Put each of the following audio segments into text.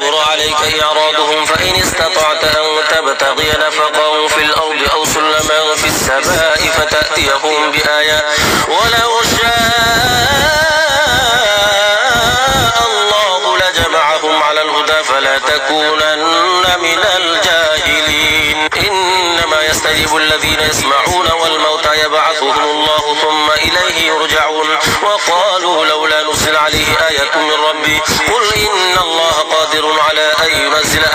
يكبر عليك إعراضهم فإن استطعت أن تبتغي نفقا في الأرض أو سلما في السماء فتأتيهم بآية. ولو شاء الله لجمعهم على الهدى فلا تكونن من الجاهلين. إنما يستجيب الذين يسمعون والموتى يبعثهم الله ثم إليه يرجعون. وقالوا لولا نزل عليه آية من ربي قل إن الله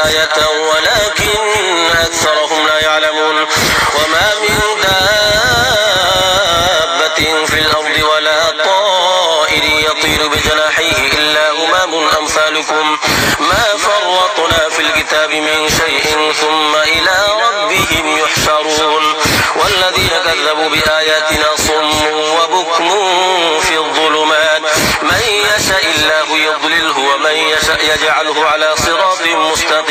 آية ولكن أكثرهم لا يعلمون وما من دابة في الأرض ولا طائر يطير بجناحيه إلا أمم أمثالكم. ما فرطنا في الكتاب من شيء ثم إلى ربهم يحشرون. والذين كذبوا بآياتنا صم وبكم في الظلمات. من يشاء الله يضلله ومن يشاء يجعله على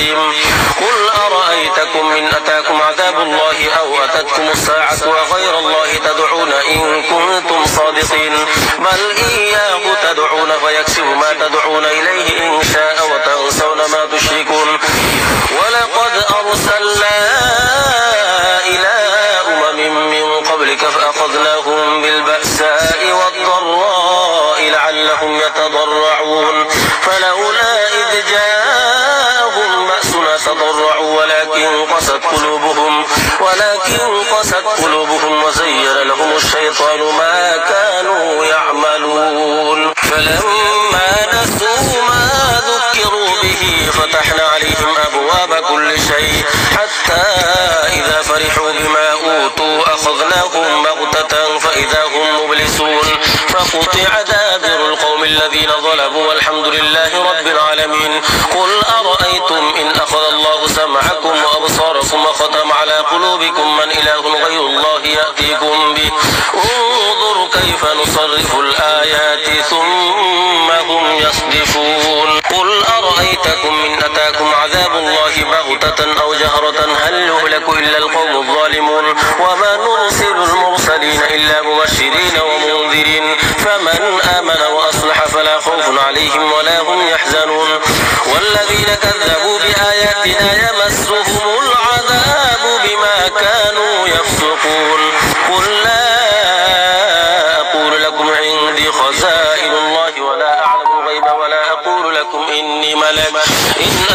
مستقيم قل أرأيتكم من أتاكم عذاب الله أو أتتكم الساعة وغير الله تدعون إن كنتم صادقين. بل إياه تدعون فيكسب ما تدعون إليه إن شاء قلوبهم وزين لهم الشيطان ما كانوا يعملون. فلما نسوا ما ذكروا به فتحنا عليهم أبواب كل شيء حتى إذا فرحوا بما أوتوا أخذناهم بغتة فإذا هم مبلسون. فقطع دابر القوم الذين ظلموا والحمد لله رب العالمين. قل أرأيتم إن أخذ الله سمعكم وأبصاركم وختم على قلوبكم من إله يأتيكم به. انظر كيف نصرف الآيات ثم هم يصدفون. قل أرأيتكم من أتاكم عذاب الله بغتة أو جهرة؟ هل يهلك إلا القوم الظالمون؟ وما نرسل المرسلين إلا مبشرين ومنذرين. فمن آمن وأصلح فلا خوف عليهم ولا هم يحزنون. والذين كذبوا بآياتنا يمسهم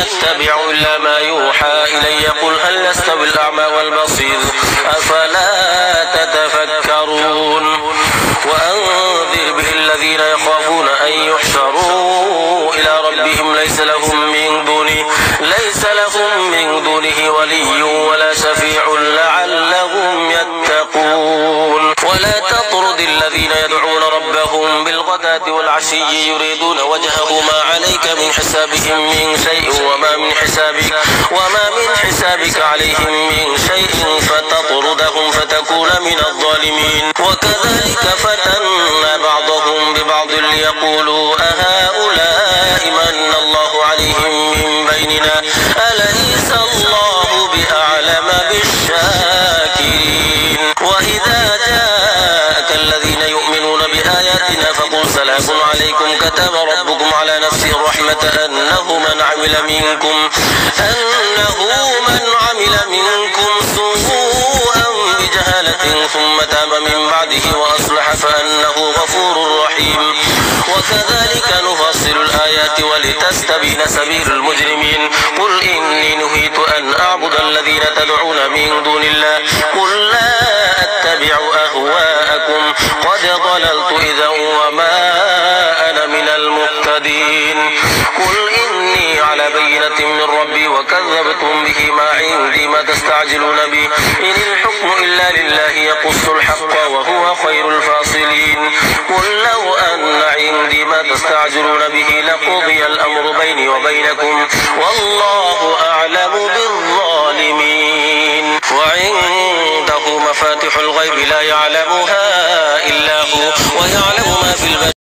أتبع إلا ما يوحى إلي؟ قل هل يستوي الأعمى والبصير؟ أفلا تتفكرون؟ وأنذر به الذين يخافون أن يحشروا إلى ربهم ليس لهم من دونه ليس لهم من دونه ولي ولا شفيع لعلهم يتقون. ولا تطرد الذين يدعون ربهم بالغداة والعشي حسابهم من شيء وما من حسابك وما من حسابك عليهم من شيء فتطردهم فتكون من الظالمين. وكذلك فتنا بعضهم ببعض ليقولوا أهؤلاء من الله عليهم من بيننا؟ سلام عليكم كتب ربكم على نفسه الرحمة أنه من عمل منكم أنه من عمل منكم سوءا بجهالة ثم تاب من بعده وأصلح فأنه غفور رحيم. وكذلك نفصل الآيات ولتستبين سبيل المجرمين. قل إني نهيت أن أعبد الذين تدعون من دون الله قل وكذبتم به ما عندي ما تستعجلون به إن الحكم إلا لله يقص الحق وهو خير الفاصلين. قل لو أن عندي ما تستعجلون به لقضي الأمر بيني وبينكم. والله أعلم بالظالمين. وعنده مفاتح الغيب لا يعلمها إلا هو. ويعلم